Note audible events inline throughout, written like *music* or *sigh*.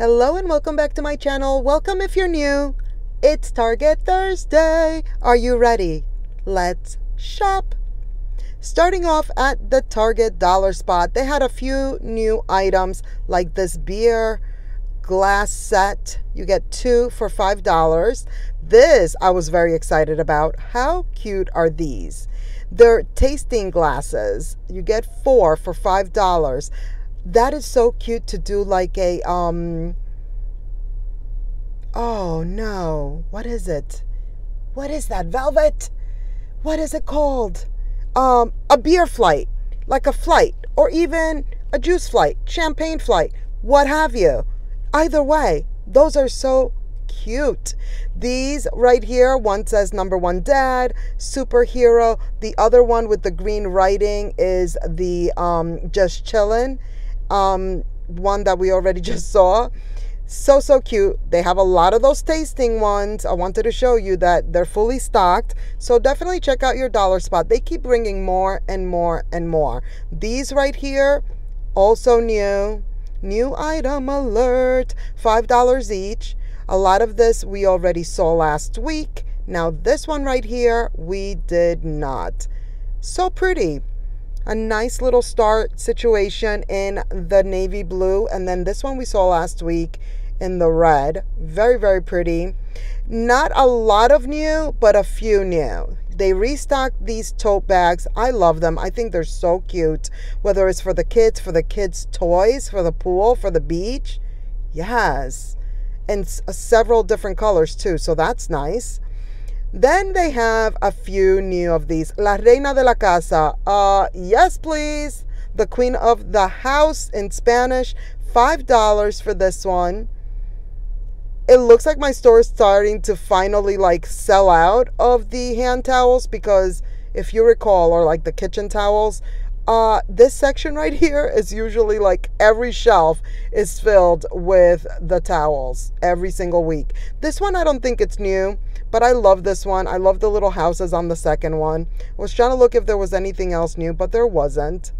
Hello and welcome back to my channel. Welcome if you're new. It's Target Thursday. Are you ready? Let's shop. Starting off at the Target dollar spot, they had a few new items like this beer glass set. You get two for $5. This I was very excited about. How cute are these? They're tasting glasses. You get four for $5 that is so cute to do like a um oh no. What is it? What is that? Velvet? What is it called? Um a beer flight like a flight or even a juice flight champagne flight what have you. Either way those are so cute. These right here, one says number one dad, superhero. The other one with the green writing is the um, just chillin' um, one that we already *laughs* just saw. So, so cute. They have a lot of those tasting ones. I wanted to show you that they're fully stocked. So definitely check out your dollar spot. They keep bringing more and more and more. These right here, also new. New item alert. $5 each. A lot of this we already saw last week. Now this one right here, we did not. So pretty a nice little start situation in the navy blue. And then this one we saw last week in the red. Very, very pretty. Not a lot of new, but a few new. They restocked these tote bags. I love them. I think they're so cute. Whether it's for the kids, for the kids' toys, for the pool, for the beach. Yes. And uh, several different colors too. So that's nice. Then they have a few new of these. La Reina de la Casa. Uh, yes, please. The Queen of the House in Spanish. $5 for this one. It looks like my store is starting to finally like sell out of the hand towels because if you recall, or like the kitchen towels, uh, this section right here is usually like every shelf is filled with the towels every single week. This one, I don't think it's new, but I love this one. I love the little houses on the second one. I was trying to look if there was anything else new, but there wasn't.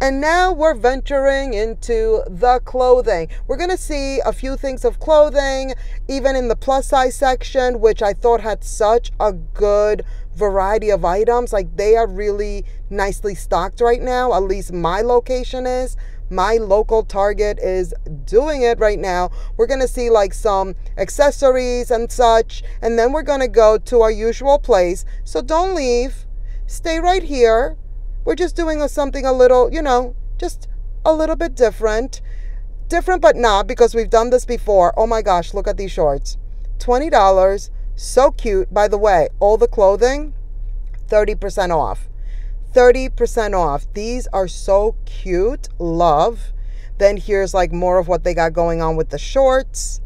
And now we're venturing into the clothing. We're going to see a few things of clothing, even in the plus size section, which I thought had such a good variety of items. Like they are really nicely stocked right now. At least my location is. My local Target is doing it right now. We're going to see like some accessories and such. And then we're going to go to our usual place. So don't leave. Stay right here. We're just doing something a little, you know, just a little bit different. Different but not because we've done this before. Oh my gosh, look at these shorts. $20 so cute. By the way, all the clothing, 30% off. 30% off. These are so cute. Love. Then here's like more of what they got going on with the shorts.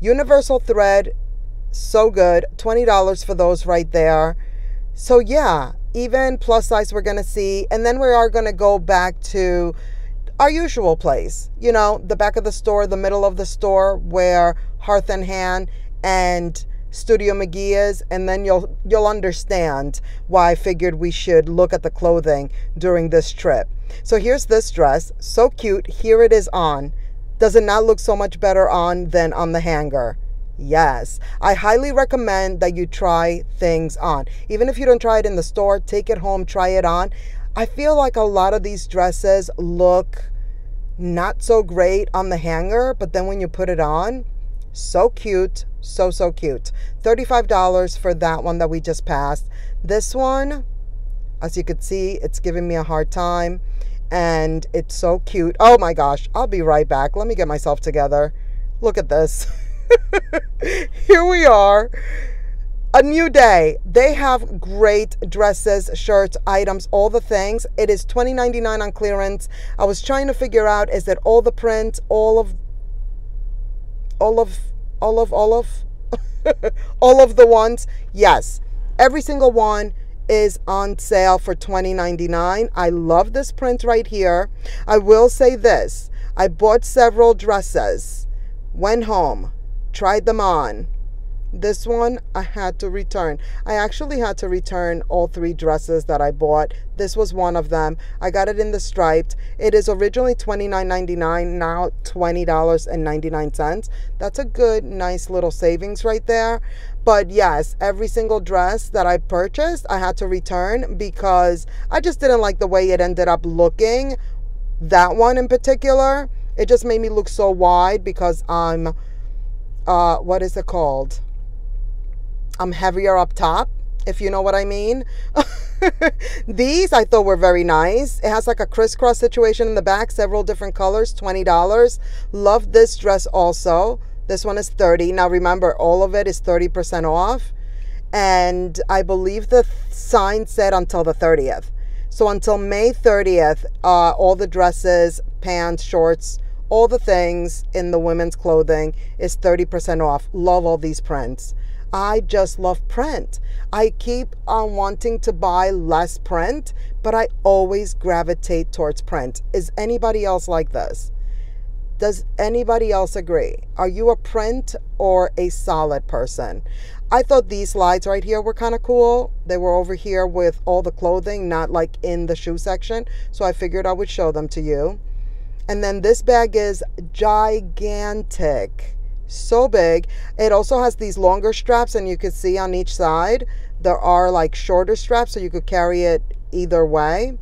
Universal thread, so good. $20 for those right there. So yeah, even plus size we're going to see. And then we are going to go back to our usual place. You know, the back of the store, the middle of the store where Hearth and Hand and Studio McGee and then you'll you'll understand why I figured we should look at the clothing during this trip. So here's this dress, so cute. Here it is on. Does it not look so much better on than on the hanger? Yes, I highly recommend that you try things on. Even if you don't try it in the store, take it home, try it on. I feel like a lot of these dresses look not so great on the hanger, but then when you put it on, so cute, so, so cute. $35 for that one that we just passed. This one, as you could see, it's giving me a hard time. And it's so cute. Oh my gosh, I'll be right back. Let me get myself together. Look at this. *laughs* Here we are. A new day. They have great dresses, shirts, items, all the things. It is $20.99 on clearance. I was trying to figure out is it all the print, all of all of all of all of *laughs* all of the ones yes. Every single one is on sale for $20.99 i love this print right here. I will say this. I bought several dresses. Went home. Tried them on This one I had to return. I actually had to return all three dresses that I bought. This was one of them. I got it in the striped. It is originally $29.99, now $20.99. That's a good, nice little savings right there. But yes, every single dress that I purchased, I had to return because I just didn't like the way it ended up looking. That one in particular, it just made me look so wide because I'm, uh, what is it called? I'm heavier up top, if you know what I mean. *laughs* These I thought were very nice. It has like a crisscross situation in the back, several different colors, $20. Love this dress also. This one is 30. Now remember, all of it is 30% off. And I believe the sign said until the 30th. So until May 30th, uh, all the dresses, pants, shorts, all the things in the women's clothing is 30% off. Love all these prints. I just love print. I keep on wanting to buy less print, but I always gravitate towards print. Is anybody else like this? Does anybody else agree? Are you a print or a solid person? I thought these slides right here were kind of cool. They were over here with all the clothing, not like in the shoe section. So I figured I would show them to you. And then this bag is gigantic so big. It also has these longer straps and you can see on each side there are like shorter straps so you could carry it either way.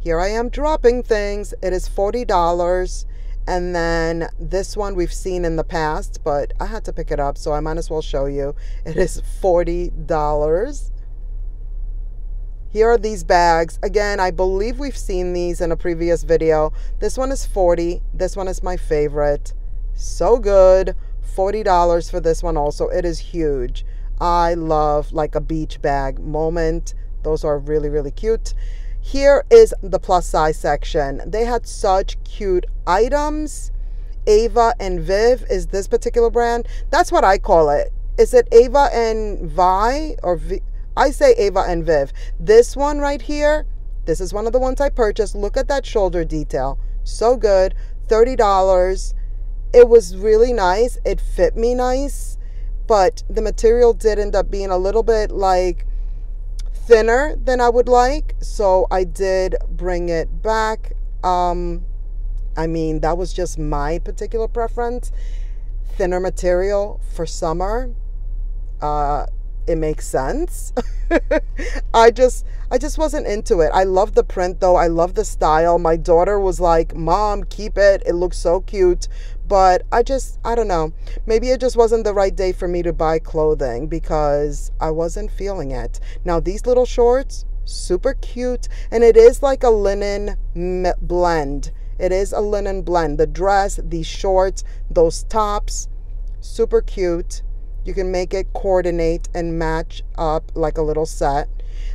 Here I am dropping things. It is $40. And then this one we've seen in the past, but I had to pick it up, so I might as well show you. It is $40. Here are these bags. Again, I believe we've seen these in a previous video. This one is 40. This one is my favorite. So good. $40 for this one also. It is huge. I love like a beach bag moment. Those are really, really cute. Here is the plus size section. They had such cute items. Ava and Viv is this particular brand. That's what I call it. Is it Ava and Vi or v? I say Ava and Viv. This one right here, this is one of the ones I purchased. Look at that shoulder detail. So good. $30 it was really nice. It fit me nice, but the material did end up being a little bit like thinner than I would like. So I did bring it back. Um, I mean, that was just my particular preference. Thinner material for summer. Uh, it makes sense. *laughs* I just I just wasn't into it. I love the print though. I love the style. My daughter was like, "Mom, keep it. It looks so cute." But I just I don't know. Maybe it just wasn't the right day for me to buy clothing because I wasn't feeling it. Now these little shorts, super cute, and it is like a linen blend. It is a linen blend. The dress, these shorts, those tops, super cute you can make it coordinate and match up like a little set.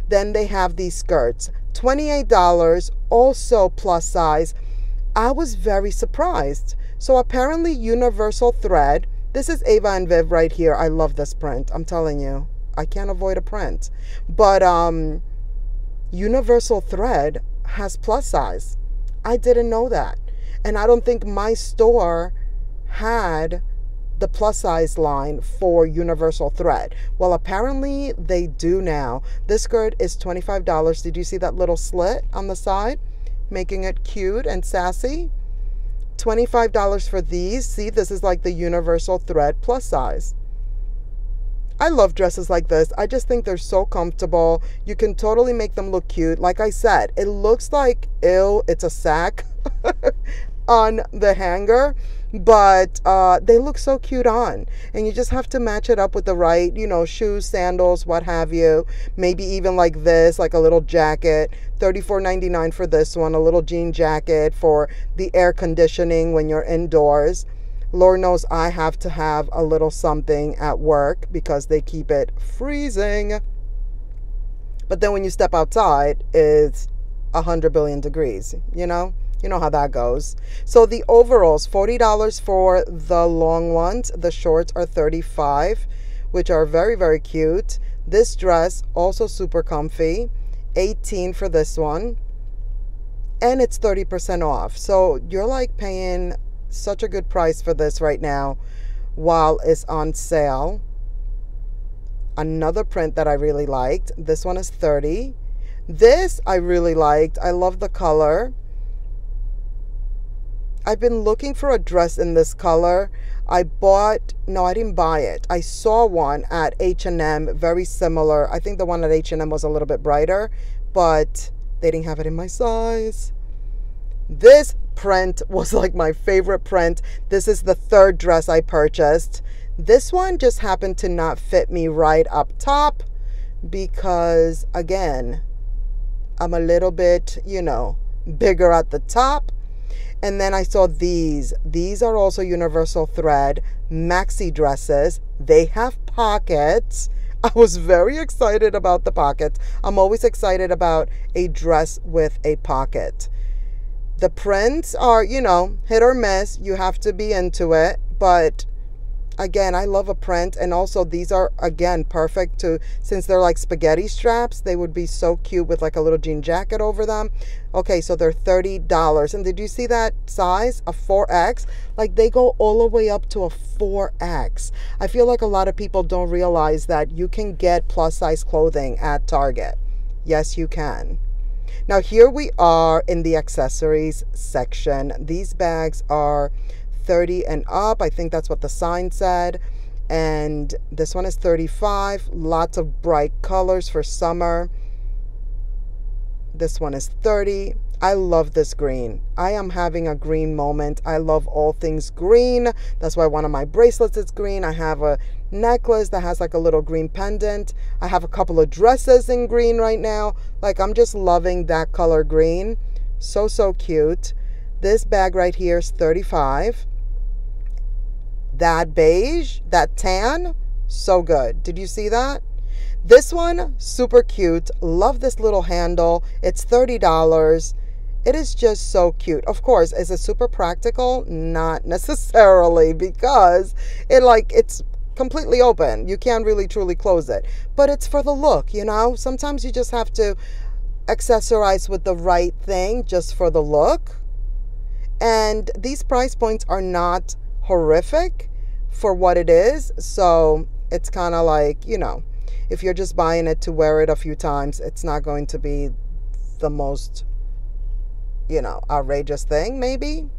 Then they have these skirts. $28, also plus size. I was very surprised. So apparently Universal Thread, this is Ava and Viv right here. I love this print. I'm telling you. I can't avoid a print. But um, Universal Thread has plus size. I didn't know that. And I don't think my store had the plus size line for universal thread. Well, apparently they do now. This skirt is $25. Did you see that little slit on the side? Making it cute and sassy. $25 for these. See, this is like the universal thread plus size. I love dresses like this. I just think they're so comfortable. You can totally make them look cute. Like I said, it looks like, ill. it's a sack *laughs* on the hanger but uh, they look so cute on. And you just have to match it up with the right you know shoes sandals what have you. Maybe even like this like a little jacket. $34.99 for this one a little jean jacket for the air conditioning when you're indoors. Lord knows i have to have a little something at work because they keep it freezing. But then when you step outside it's 100 billion degrees you know you know how that goes. So the overalls, $40 for the long ones. The shorts are 35 which are very, very cute. This dress, also super comfy. 18 for this one. And it's 30% off. So you're like paying such a good price for this right now while it's on sale. another print that I really liked. This one is 30. This I really liked. I love the color. I've been looking for a dress in this color. I bought, no, I didn't buy it. I saw one at H&M, very similar. I think the one at H&M was a little bit brighter, but they didn't have it in my size. This print was like my favorite print. This is the third dress I purchased. This one just happened to not fit me right up top because, again, I'm a little bit, you know, bigger at the top. And then I saw these. These are also universal thread maxi dresses. They have pockets. *laughs* I was very excited about the pockets. I'm always excited about a dress with a pocket. The prints are, you know, hit or miss. You have to be into it, but again i love a print and also these are again perfect to since they're like spaghetti straps they would be so cute with like a little jean jacket over them. Okay so they're $30 and did you see that size? A 4x like they go all the way up to a 4x i feel like a lot of people don't realize that you can get plus size clothing at target. Yes you can. Now here we are in the accessories section. These bags are 30 and up. I think that's what the sign said. And this one is 35. Lots of bright colors for summer. This one is 30. I love this green. I am having a green moment. I love all things green. That's why one of my bracelets is green. I have a necklace that has like a little green pendant. I have a couple of dresses in green right now. Like I'm just loving that color green. So, so cute. This bag right here is 35 that beige, that tan, so good. Did you see that? This one, super cute. Love this little handle. It's $30. It is just so cute. Of course, is it super practical? Not *laughs* necessarily because it like it's completely open. You can't really truly close it. But it's for the look, you know? Sometimes you just have to accessorize with the right thing just for the look. And these price points are not horrific for what it is. So it's kind of like, you know, if you're just buying it to wear it a few times, it's not going to be the most, you know, outrageous thing, maybe.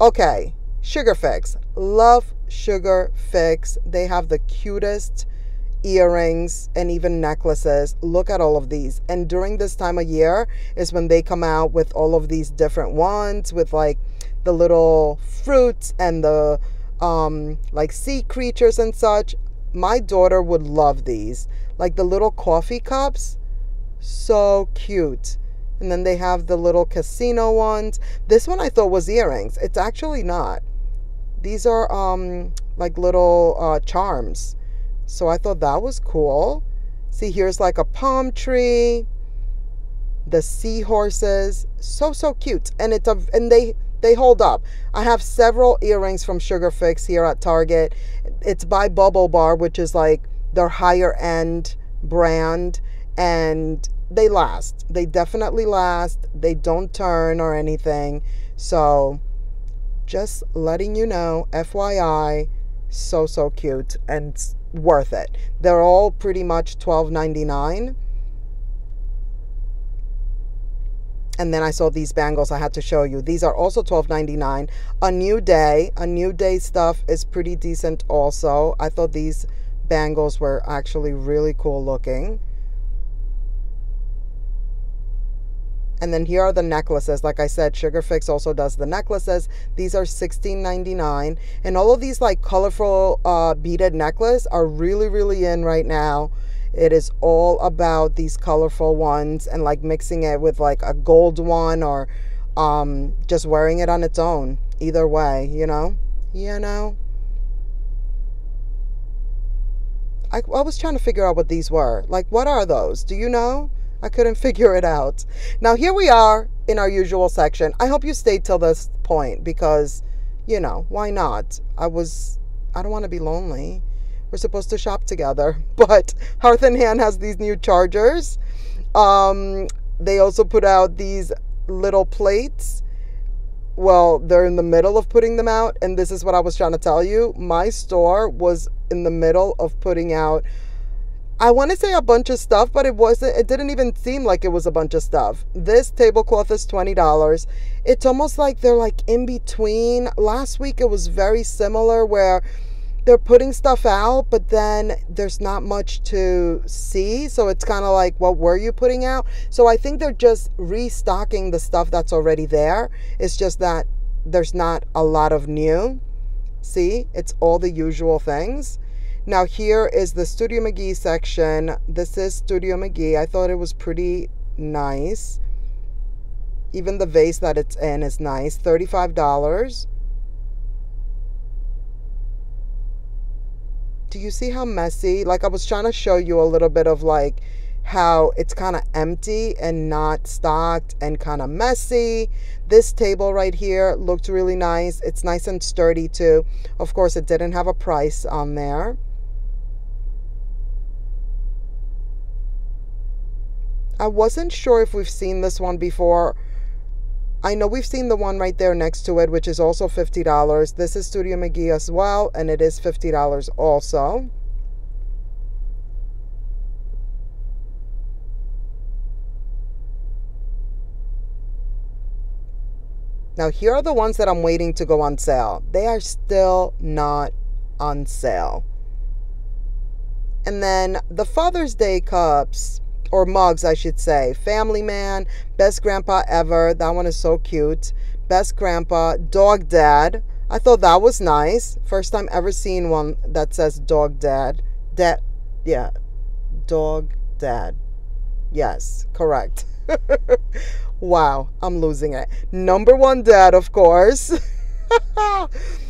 Okay, Sugar Fix. Love Sugar Fix. They have the cutest earrings and even necklaces. Look at all of these. And during this time of year is when they come out with all of these different ones with like the little fruits and the um, like sea creatures and such. My daughter would love these. Like the little coffee cups. So cute. And then they have the little casino ones. This one I thought was earrings. It's actually not. These are um, like little uh, charms. So I thought that was cool. See, here's like a palm tree. The seahorses. So, so cute. And it's a, and they, they hold up. I have several earrings from Sugar Fix here at Target. It's by BaubleBar, which is like their higher end brand, and they last. They definitely last. They don't turn or anything. So, just letting you know, FYI, so so cute and worth it. They're all pretty much $12.99 and then I saw these bangles I had to show you. These are also $12.99. A New Day, A New Day stuff is pretty decent also. I thought these bangles were actually really cool looking. And then here are the necklaces. Like I said, Sugar Fix also does the necklaces. These are $16.99. And all of these like colorful uh, beaded necklace are really, really in right now. It is all about these colorful ones and like mixing it with like a gold one or um, just wearing it on its own. Either way, you know? You know? I, I was trying to figure out what these were. Like, what are those? Do you know? I couldn't *laughs* figure it out. Now, here we are in our usual section. I hope you stayed till this point because, you know, why not? I was, I don't want to be lonely. We're supposed to shop together. *laughs* But Hearth and Hand has these new chargers. Um, they also put out these little plates. Well, they're in the middle of putting them out. And this is what I was trying to tell you. My store was in the middle of putting out I want to say a bunch of stuff, but it wasn't, it didn't even seem like it was a bunch of stuff. This tablecloth is $20. It's almost like they're like in between. Last week it was very similar where they're putting stuff out, but then there's not much to see. So it's kind of like, what were you putting out? So I think they're just restocking the stuff that's already there. It's just that there's not a lot of new. See, it's all the usual things. Now here is the Studio McGee section. This is Studio McGee. I thought it was pretty nice. Even the vase that it's in is nice. $35. Do you see how messy? Like I was trying to show you a little bit of like how it's kind of empty and not stocked and kind of messy. This table right here looked really nice. It's nice and sturdy too. Of course, it didn't have a price on there. I wasn't sure if we've seen this one before. I know we've seen the one right there next to it, which is also $50. This is Studio McGee as well, and it is $50 also. Now, here are the ones that I'm waiting to go on sale. They are still not on sale. And then the Father's Day cups or mugs, I should say. Family Man, Best Grandpa Ever. That one is so cute. Best Grandpa, Dog Dad. I thought that was nice. First time ever seen one that says Dog Dad. Dad, yeah, Dog Dad. Yes, correct. *laughs* wow, I'm losing it. Number one dad, of course. *laughs*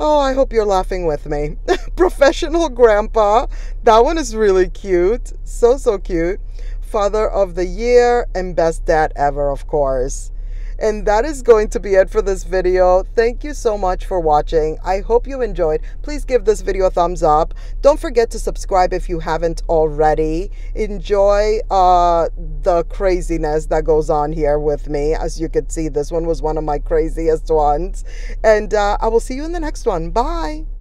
Oh, I hope you're laughing with me. *laughs* Professional grandpa. That one is really cute. So, so cute. Father of the Year and Best Dad Ever, of course. And that is going to be it for this video. Thank you so much for watching. I hope you enjoyed. Please give this video a thumbs up. Don't forget to subscribe if you haven't already. Enjoy uh, the craziness that goes on here with me. As you can see, this one was one of my craziest ones. And uh, I will see you in the next one. Bye.